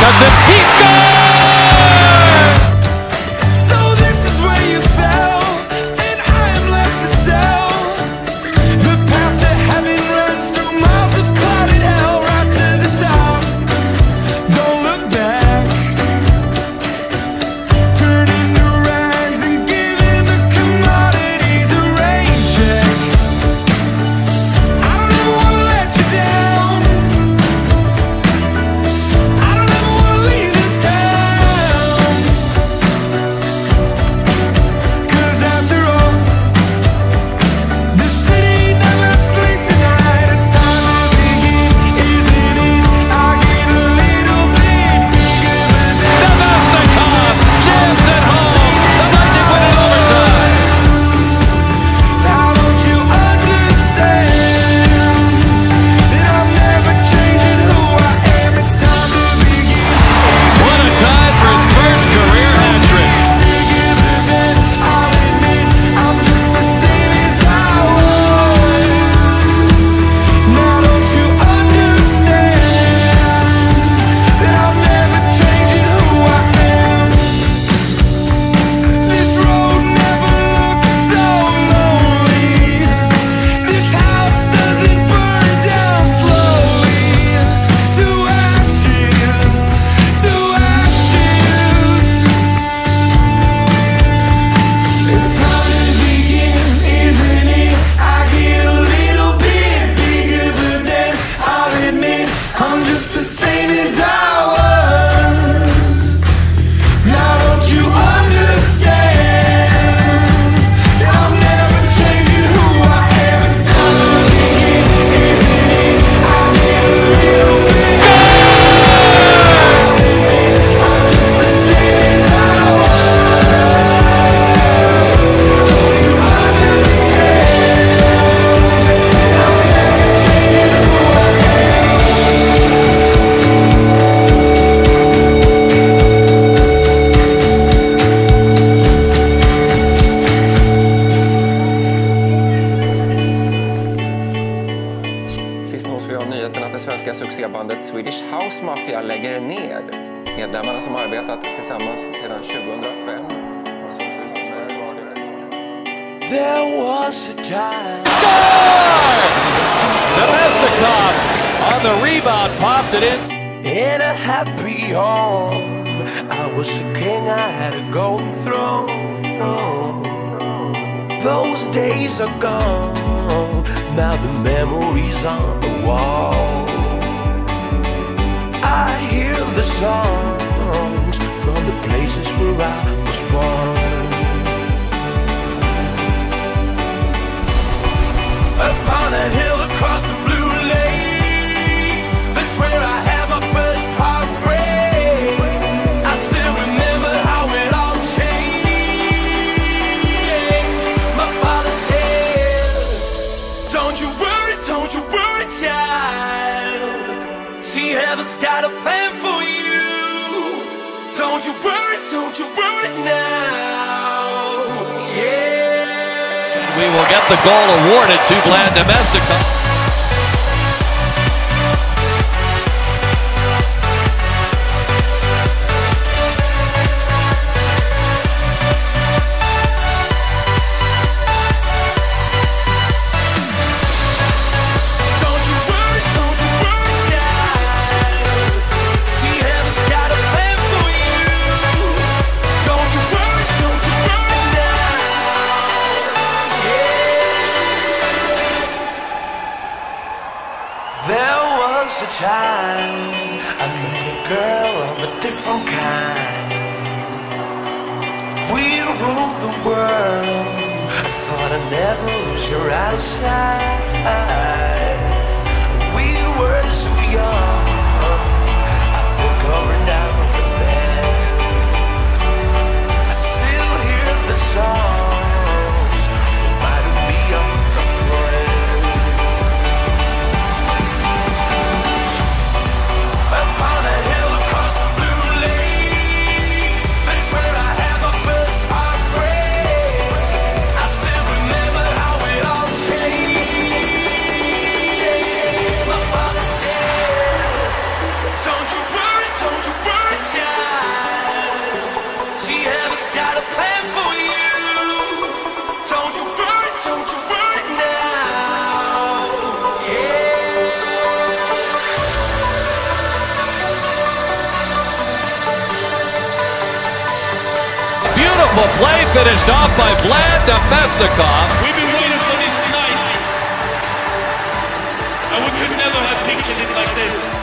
cuts it. He scores! Bolaget Swedish House Mafia lägger ned. Medlemmarna som arbetat tillsammans sedan 2005 har suttit som Sveriges Radio. There was a time. Nemesnikov on the rebound, popped it in. In a happy home, I was a king, I had a golden throne. Those days are gone, now the memories on the wall. I hear the songs from the places where I was born. You worry, don't you worry now. Yeah. We will get the goal awarded to Vlad Namestnikov. There was a time I met a girl of a different kind. We ruled the world. I thought I'd never lose her outside. Beautiful play finished off by Vlad Namestnikov. We've been waiting for this night. And we could never have pictured it like this.